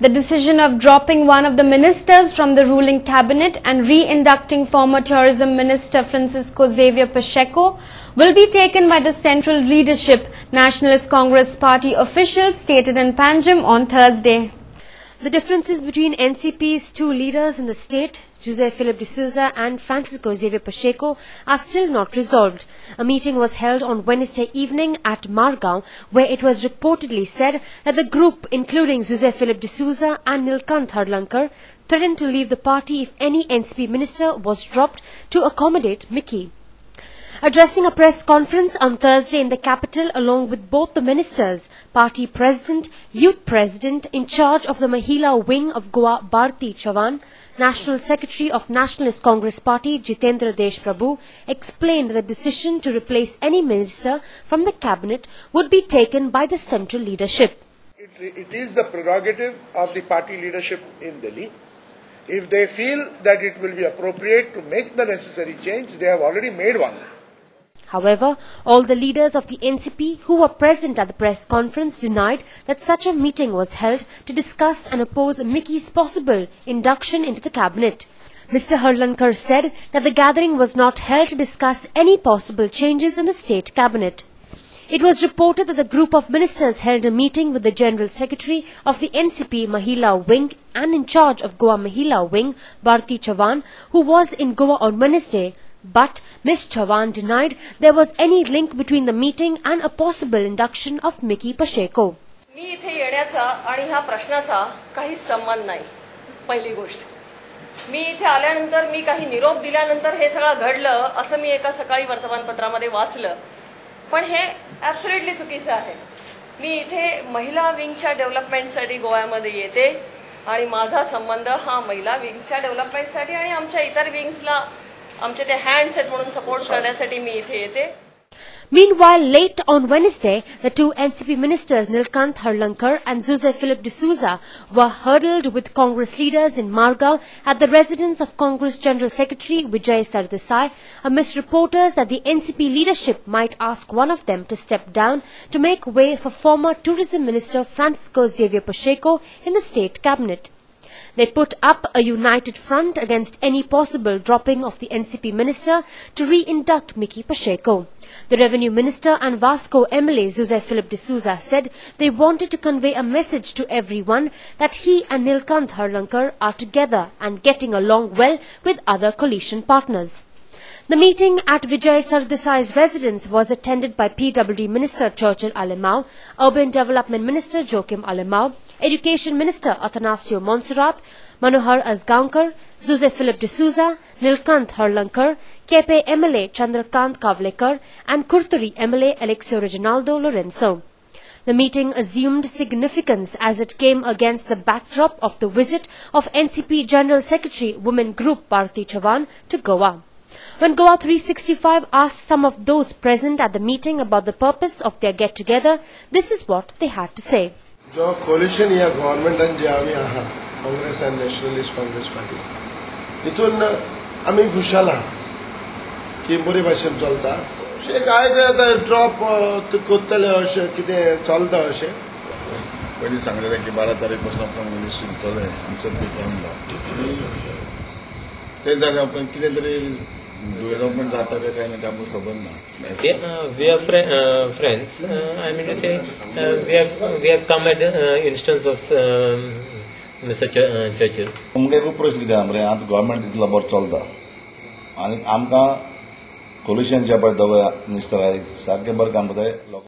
The decision of dropping one of the ministers from the ruling cabinet and re-inducting former tourism minister Francisco Xavier Pacheco will be taken by the central leadership, Nationalist Congress Party officials stated in Panjim on Thursday. The differences between NCP's two leaders in the state, Jose Philip de Souza and Francisco Xavier Pacheco, are still not resolved. A meeting was held on Wednesday evening at Margao, where it was reportedly said that the group, including Jose Philip de Souza and Nilkant Halarnkar, threatened to leave the party if any NCP minister was dropped to accommodate Mickey. Addressing a press conference on Thursday in the capital along with both the ministers, party president, youth president in charge of the Mahila wing of Goa Bharti Chavan, national secretary of Nationalist Congress Party Jitendra Desh Prabhu explained the decision to replace any minister from the cabinet would be taken by the central leadership. It, it is the prerogative of the party leadership in Delhi. If they feel that it will be appropriate to make the necessary change, they have already made one. However, all the leaders of the NCP who were present at the press conference denied that such a meeting was held to discuss and oppose Mickey's possible induction into the cabinet. Mr. Halarnkar said that the gathering was not held to discuss any possible changes in the state cabinet. It was reported that the group of ministers held a meeting with the General Secretary of the NCP Mahila Wing and in charge of Goa Mahila Wing, Bharti Chavan, who was in Goa on Wednesday. But Ms. Chavan denied there was any link between the meeting and a possible induction of Mickey Pacheco. मी इथे येण्याचा आणि ह्या प्रश्नाचा काही संबंध नाही पहिली गोष्ट मी इथे आल्यानंतर मी काही निरोप दिल्यानंतर हे सगळं घडलं असं मी एका सकाळी वर्तमानपत्रामध्ये वाचलं पण हे ॲब्सोल्युटली चुकीचं आहे मी इथे महिला विंगच्या डेव्हलपमेंटसाठी गोव्यामध्ये येते आणि माझा संबंध हा महिला विंगच्या डेव्हलपमेंटसाठी आणि आमच्या इतर विंग्सला Meanwhile, late on Wednesday, the two NCP ministers Nilkanth Halarnkar and Jose Philip D'Souza were hurdled with Congress leaders in Margao at the residence of Congress General Secretary Vijay Sardesai amidst reporters that the NCP leadership might ask one of them to step down to make way for former Tourism Minister Francisco Xavier Pacheco in the state cabinet. They put up a united front against any possible dropping of the NCP minister to re-induct Mickey Pacheco. The Revenue Minister and Vasco MLA Jose Philip de Souza said they wanted to convey a message to everyone that he and Nilkanth Halarnkar are together and getting along well with other coalition partners. The meeting at Vijay Sardesai's residence was attended by PWD Minister Churchill Alemao, Urban Development Minister Joaquim Alemao, Education Minister Athanasio Monserrat, Manohar Azgaonkar, Jose Philip de Souza, Nilkant Halarnkar, Quepem MLA Chandrakant Kavlekar and Curtorim MLA Aleixo Reginaldo Lourenco. The meeting assumed significance as it came against the backdrop of the visit of NCP General Secretary Women Group Bharti Chavan to Goa. When Goa 365 asked some of those present at the meeting about the purpose of their get-together, this is what they had to say. जो coalition या गव्हर्नमेंटान जे आमी आहा काँग्रेस आनी nationalist Congress Party हितून आमी खुशाल आहा की बरे भाशेन चलता अशें कांय आतां ड्रॉप कोत्तले अशें कितें चलता अशें पयलीं सांगलेलें की बारा तारीखपासून आपण मिनिस्ट्री उरतले आमचो पीक आमला ते जाग्यार आपण कितें तरी Judaism जाता का नाही त्यामुळे खबर ना we are friends I mean to say we we come instance of mister Churchill खूब प्रश्न कितें मरे आतां गोवोरमेंट चलता आनी आमकां पे जे पळय दवया मिनिस्टर आय सारकें काम